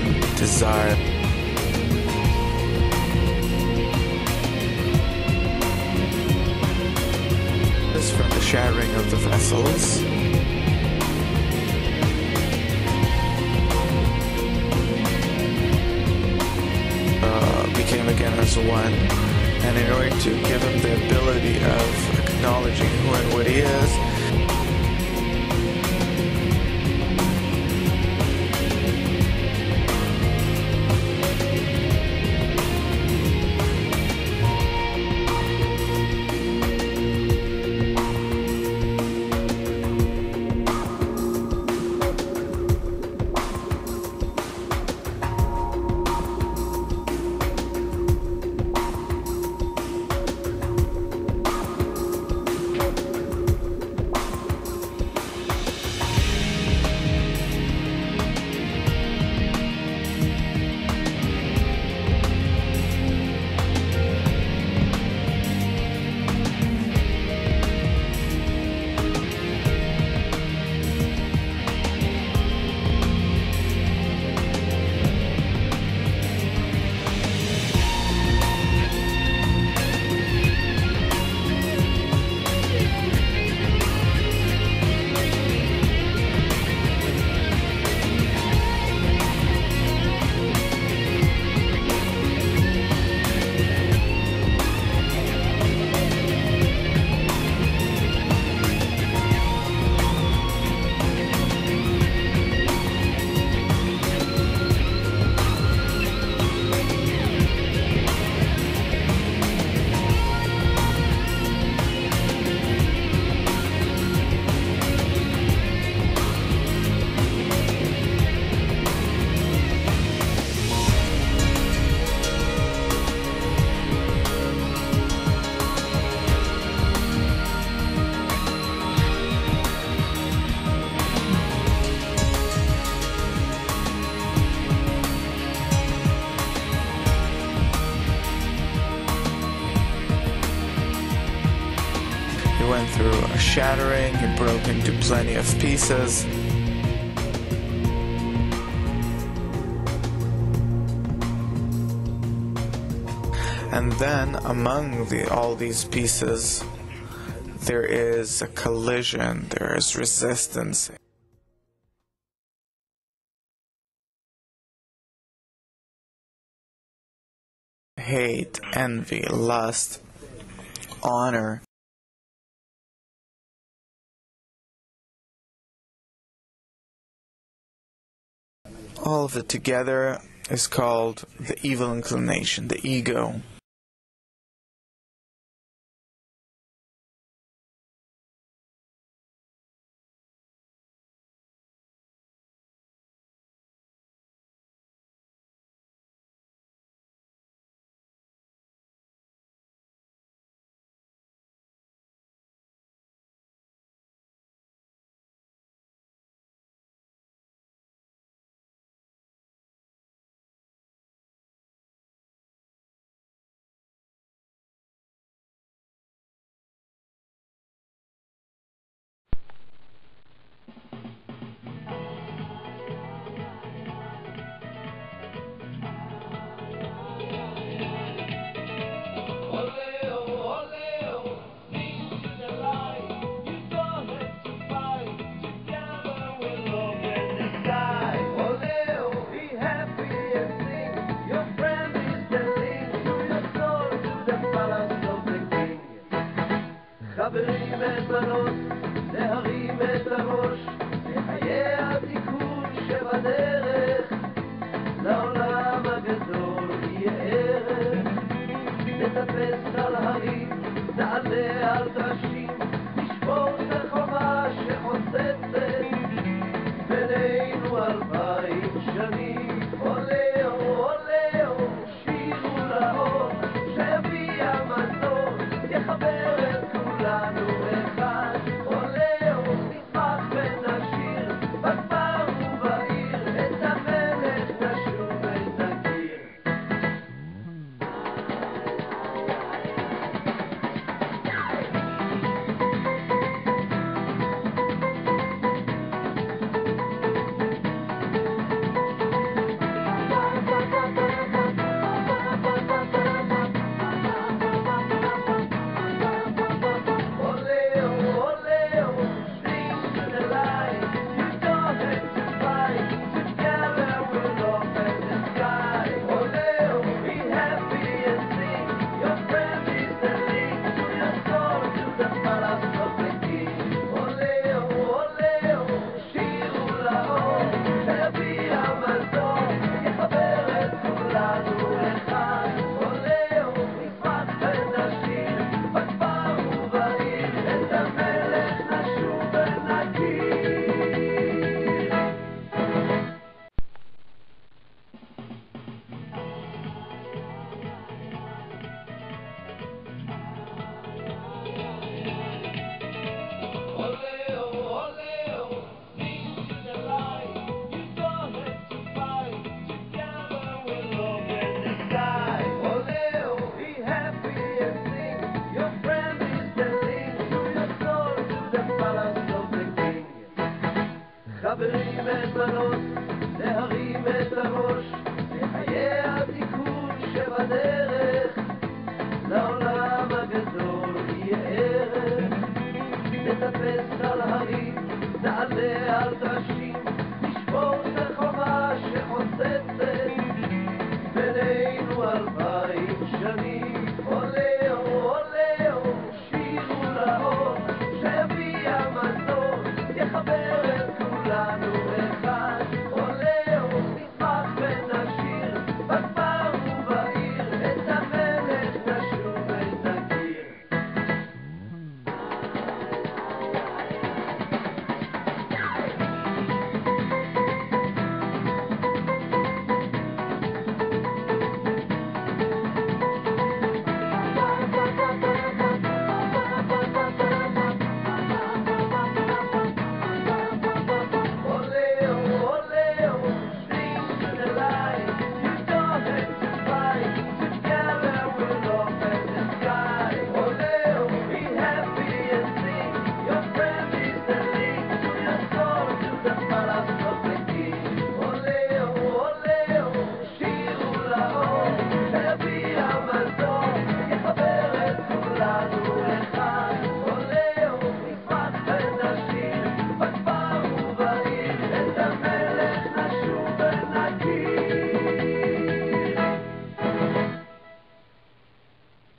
one desire. This from the shattering of the vessels. Uh, became again as one, and in order to give him the ability of acknowledging who and what he is, went through a shattering, he broke into plenty of pieces. And then among the, all these pieces, there is a collision, there is resistance. Hate, envy, lust, honor, all of it together is called the evil inclination, the ego. ועל טרשים, לשבור את החומה שחוצצת בינינו אלפיים שנים. עולה, עולה, שירו לאור, שיביא המזון, יחבר את כולנו.